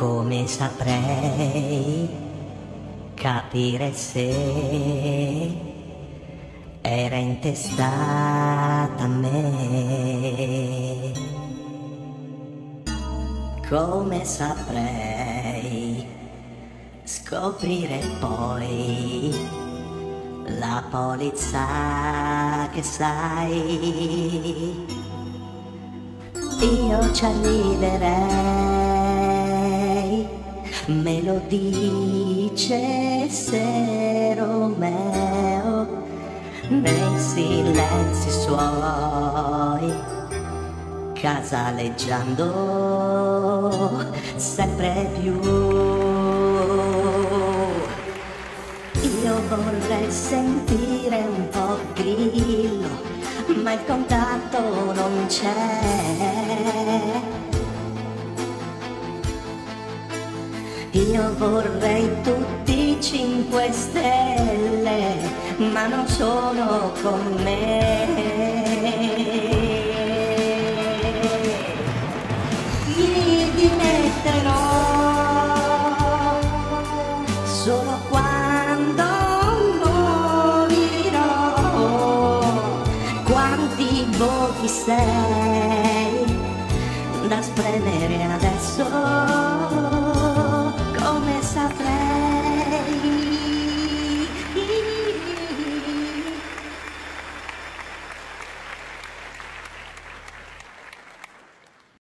come saprei capire se era intestata a me. Come saprei scoprire poi la polizza che sai. Io ci arriverei, me lo dice se Romeo nei silenzi suoi, casaleggiando sempre più. Io vorrei sentire un po' grillo, ma il contatto non c'è. Io vorrei tutti i 5 stelle, ma non sono con me. Mi dimetterò solo quando morirò. Quanti voti sei da spremere adesso?